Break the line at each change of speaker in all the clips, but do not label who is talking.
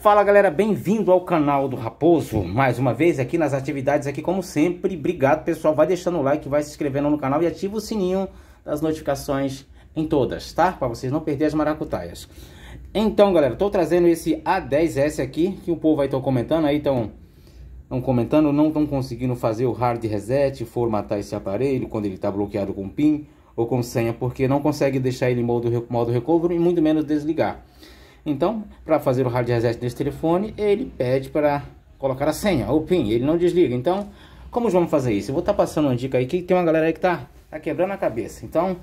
Fala galera, bem-vindo ao canal do Raposo, mais uma vez aqui nas atividades aqui como sempre, obrigado pessoal, vai deixando o like, vai se inscrevendo no canal e ativa o sininho das notificações em todas, tá? Para vocês não perderem as maracutaias. Então galera, tô trazendo esse A10S aqui, que o povo vai estar comentando aí, estão comentando, não estão conseguindo fazer o hard reset, formatar esse aparelho quando ele está bloqueado com PIN ou com senha, porque não consegue deixar ele em modo, modo recovery e muito menos desligar. Então, para fazer o hard reset desse telefone, ele pede para colocar a senha, o PIN, ele não desliga. Então, como vamos fazer isso? Eu vou estar tá passando uma dica aí, que tem uma galera aí que tá, tá quebrando a cabeça. Então,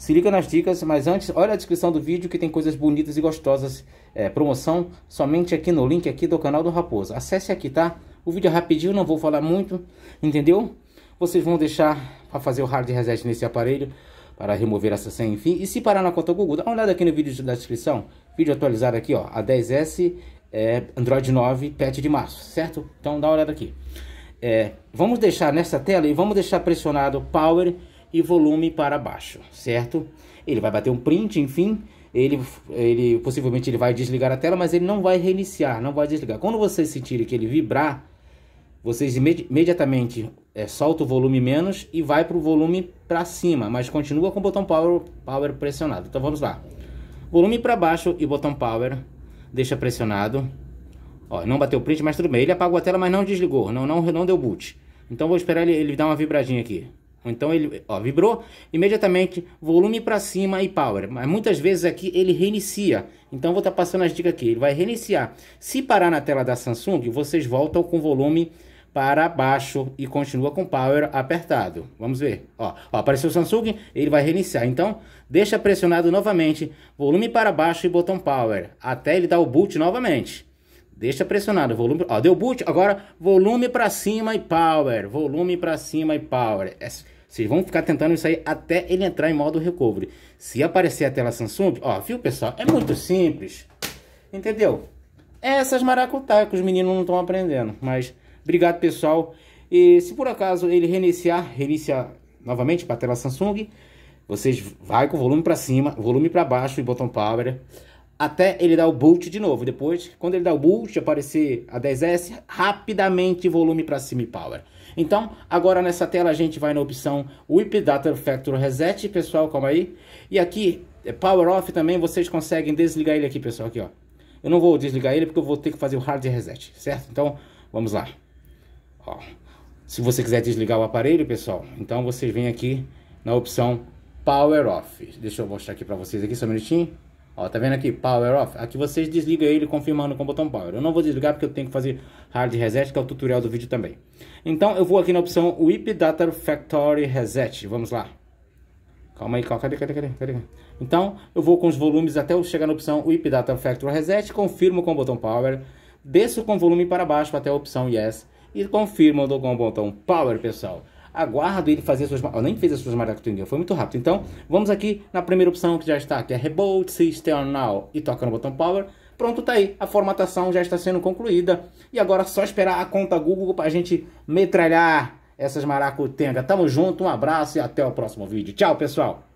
se liga nas dicas, mas antes, olha a descrição do vídeo que tem coisas bonitas e gostosas. É, promoção somente aqui no link aqui do canal do Raposo. Acesse aqui, tá? O vídeo é rapidinho, não vou falar muito, entendeu? Vocês vão deixar para fazer o hard reset nesse aparelho para remover essa senha, enfim. E se parar na conta Google, dá uma olhada aqui no vídeo da descrição. Vídeo atualizado aqui, ó, a 10S é Android 9 patch de março, certo? Então dá uma olhada aqui. É, vamos deixar nessa tela e vamos deixar pressionado power e volume para baixo, certo? Ele vai bater um print, enfim, ele, ele possivelmente ele vai desligar a tela, mas ele não vai reiniciar, não vai desligar. Quando vocês sentirem que ele vibrar, vocês imedi imediatamente é, solta o volume menos e vai para o volume para cima, mas continua com o botão power, power pressionado. Então vamos lá. Volume para baixo e botão power, deixa pressionado. Ó, não bateu print, mas tudo bem. Ele apagou a tela, mas não desligou, não, não, não deu boot. Então vou esperar ele, ele dar uma vibradinha aqui. Então ele, ó, vibrou, imediatamente volume para cima e power. Mas muitas vezes aqui ele reinicia. Então vou estar tá passando as dicas aqui. Ele vai reiniciar. Se parar na tela da Samsung, vocês voltam com volume para baixo e continua com power apertado. Vamos ver. Ó, ó, apareceu o Samsung, ele vai reiniciar. Então, deixa pressionado novamente, volume para baixo e botão power, até ele dar o boot novamente. Deixa pressionado, volume, ó, deu boot, agora volume para cima e power, volume para cima e power. É, vocês vão ficar tentando isso aí até ele entrar em modo recovery. Se aparecer a tela Samsung, ó, viu pessoal? É muito simples, entendeu? Essas maracutaias que os meninos não estão aprendendo, mas Obrigado, pessoal. E se por acaso ele reiniciar, reiniciar novamente para a tela Samsung, vocês vai com o volume para cima, volume para baixo e botão power até ele dar o boot de novo. Depois, quando ele dá o boot, aparecer a 10S, rapidamente volume para cima e power. Então, agora nessa tela a gente vai na opção Whip Data Factory Reset, pessoal, calma aí. E aqui, é Power Off também, vocês conseguem desligar ele aqui, pessoal, aqui ó. Eu não vou desligar ele porque eu vou ter que fazer o Hard Reset, certo? Então, vamos lá. Ó, se você quiser desligar o aparelho, pessoal, então vocês vêm aqui na opção Power Off. Deixa eu mostrar aqui para vocês aqui só um minutinho. Ó, tá vendo aqui? Power Off. Aqui vocês desligam ele confirmando com o botão Power. Eu não vou desligar porque eu tenho que fazer Hard Reset, que é o tutorial do vídeo também. Então eu vou aqui na opção Whip Data Factory Reset. Vamos lá. Calma aí, calma. Cadê, cadê, cadê, cadê? Então eu vou com os volumes até eu chegar na opção Whip Data Factory Reset. Confirmo com o botão Power. Desço com o volume para baixo até a opção Yes e confirma com o botão Power, pessoal. Aguardo ele fazer suas... Eu nem fez as suas maracutaias, foi muito rápido. Então, vamos aqui na primeira opção que já está, que é Reboot System Now e toca no botão Power. Pronto, tá aí. A formatação já está sendo concluída. E agora é só esperar a conta Google para a gente metralhar essas maracutengas. Tamo junto, um abraço e até o próximo vídeo. Tchau, pessoal!